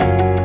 you